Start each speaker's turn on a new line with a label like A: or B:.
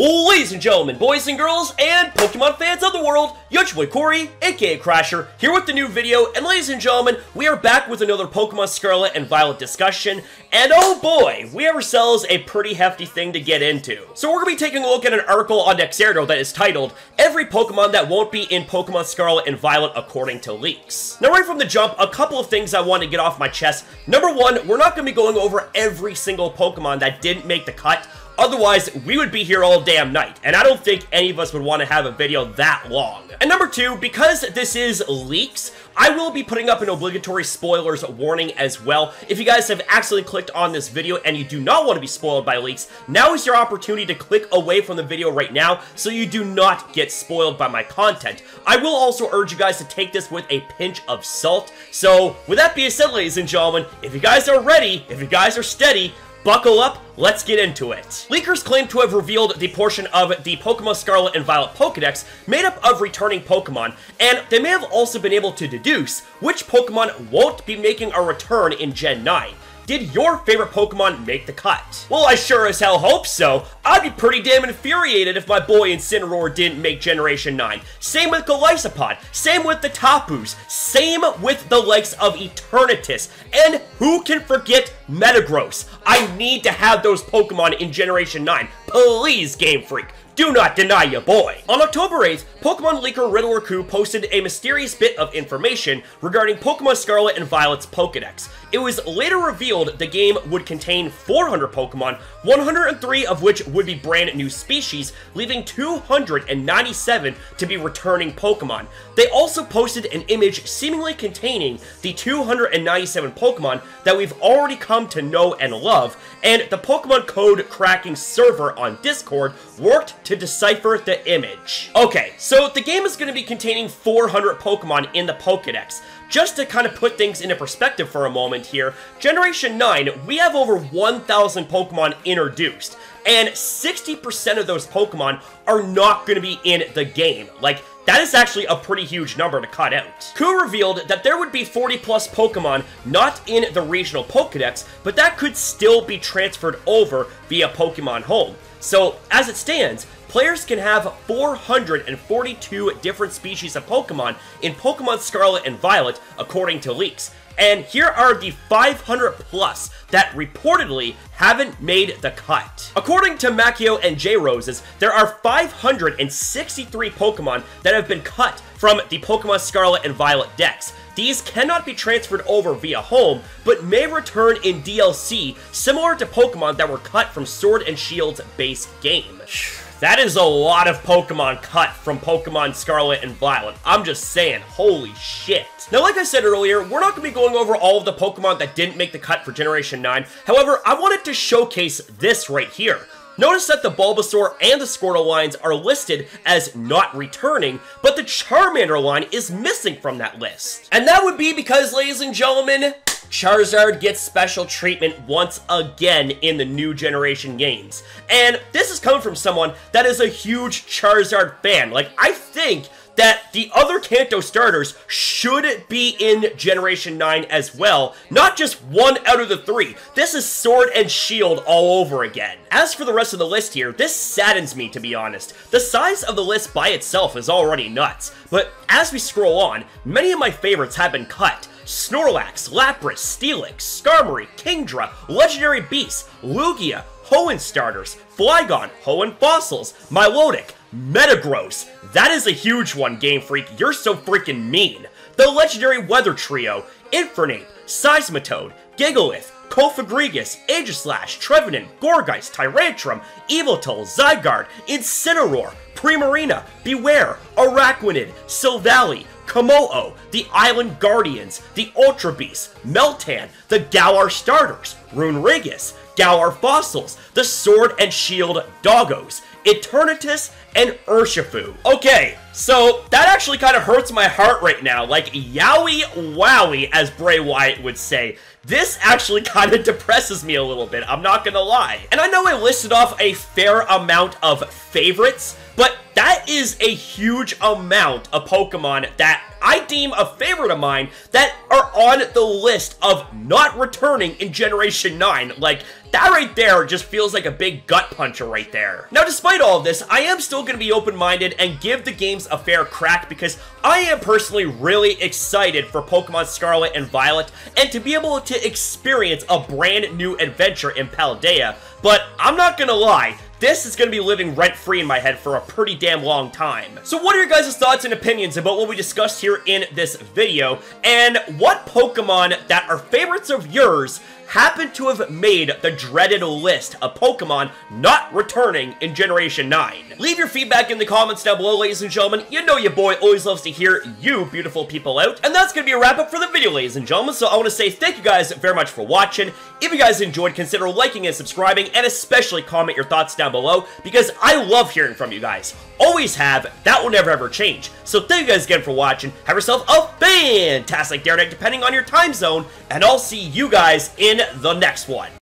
A: Ladies and gentlemen, boys and girls, and Pokemon fans of the world, your boy Corey, aka Crasher, here with the new video, and ladies and gentlemen, we are back with another Pokemon Scarlet and Violet discussion, and oh boy, we have ourselves a pretty hefty thing to get into. So we're going to be taking a look at an article on Dexerto that is titled, Every Pokemon That Won't Be in Pokemon Scarlet and Violet According to Leaks. Now right from the jump, a couple of things I want to get off my chest. Number one, we're not going to be going over every single Pokemon that didn't make the cut, Otherwise, we would be here all damn night, and I don't think any of us would want to have a video that long. And number two, because this is leaks, I will be putting up an obligatory spoilers warning as well. If you guys have accidentally clicked on this video and you do not want to be spoiled by leaks, now is your opportunity to click away from the video right now so you do not get spoiled by my content. I will also urge you guys to take this with a pinch of salt. So, with that being said, ladies and gentlemen, if you guys are ready, if you guys are steady, Buckle up, let's get into it. Leakers claim to have revealed the portion of the Pokemon Scarlet and Violet Pokedex made up of returning Pokemon, and they may have also been able to deduce which Pokemon won't be making a return in Gen 9. Did your favorite Pokemon make the cut? Well, I sure as hell hope so. I'd be pretty damn infuriated if my boy Incineroar didn't make Generation 9. Same with Golisopod. Same with the Tapus. Same with the likes of Eternatus. And who can forget Metagross? I need to have those Pokemon in Generation 9. Please, Game Freak. Do not deny your boy! On October 8th, Pokemon leaker Riddler posted a mysterious bit of information regarding Pokemon Scarlet and Violet's Pokedex. It was later revealed the game would contain 400 Pokemon, 103 of which would be brand new species, leaving 297 to be returning Pokemon. They also posted an image seemingly containing the 297 Pokemon that we've already come to know and love, and the Pokemon code cracking server on Discord worked to decipher the image. Okay, so the game is going to be containing 400 Pokemon in the Pokedex. Just to kind of put things into perspective for a moment here, Generation 9, we have over 1,000 Pokemon introduced, and 60% of those Pokemon are not going to be in the game. Like, that is actually a pretty huge number to cut out. Khu revealed that there would be 40 plus Pokemon not in the regional Pokedex, but that could still be transferred over via Pokemon Home. So, as it stands, players can have 442 different species of Pokemon in Pokemon Scarlet and Violet, according to leaks. And here are the 500 plus that reportedly haven't made the cut. According to Makio and J Roses, there are 563 Pokemon that have been cut from the Pokemon Scarlet and Violet Dex. These cannot be transferred over via home, but may return in DLC, similar to Pokemon that were cut from Sword and Shield's base game. That is a lot of Pokemon cut from Pokemon Scarlet and Violet. I'm just saying, holy shit. Now, like I said earlier, we're not going to be going over all of the Pokemon that didn't make the cut for Generation 9. However, I wanted to showcase this right here. Notice that the Bulbasaur and the Squirtle lines are listed as not returning, but the Charmander line is missing from that list. And that would be because, ladies and gentlemen, Charizard gets special treatment once again in the new generation games. And this is coming from someone that is a huge Charizard fan. Like, I think that the other Kanto starters should be in Generation 9 as well, not just one out of the three. This is Sword and Shield all over again. As for the rest of the list here, this saddens me to be honest. The size of the list by itself is already nuts, but as we scroll on, many of my favorites have been cut. Snorlax, Lapras, Steelix, Skarmory, Kingdra, Legendary Beasts, Lugia, Hoenn starters, Flygon, Hoenn fossils, Milotic, Metagross. That is a huge one, Game Freak. You're so freaking mean. The legendary Weather Trio, Infernape, Seismitoad, Gigalith, Cofagrigus, Aegislash, Trevenant, Gourgeist, Tyrantrum, Yveltal, Zygarde, Incineroar, Primarina, Bewear, Araquanid, Silvally, Kommo-o, the Island Guardians, the Ultra Beasts, Meltan, the Galar Starters, Runerigus, Galar Fossils, the Sword and Shield Doggos, Eternatus, and Urshifu. Okay, so that actually kind of hurts my heart right now, like yowie wowie, as Bray Wyatt would say. This actually kind of depresses me a little bit, I'm not gonna lie. And I know I listed off a fair amount of favorites, but that is a huge amount of Pokemon that I deem a favorite of mine that are on the list of not returning in Generation Generation 9. Like, that right there just feels like a big gut puncher right there. Now, despite all of this, I am still going to be open-minded and give the games a fair crack because I am personally really excited for Pokemon Scarlet and Violet and to be able to experience a brand new adventure in Paldea. But I'm not gonna lie, this is going to be living rent-free in my head for a pretty damn long time. So what are your guys' thoughts and opinions about what we discussed here in this video, and what Pokemon that are favorites of yours happen to have made the dreaded list of Pokemon not returning in Generation 9. Leave your feedback in the comments down below, ladies and gentlemen. You know your boy always loves to hear you beautiful people out. And that's going to be a wrap up for the video, ladies and gentlemen. So I want to say thank you guys very much for watching. If you guys enjoyed, consider liking and subscribing, and especially comment your thoughts down below, because I love hearing from you guys. Always have. That will never ever change. So thank you guys again for watching. Have yourself a fantastic day, or night depending on your time zone, and I'll see you guys in the next one.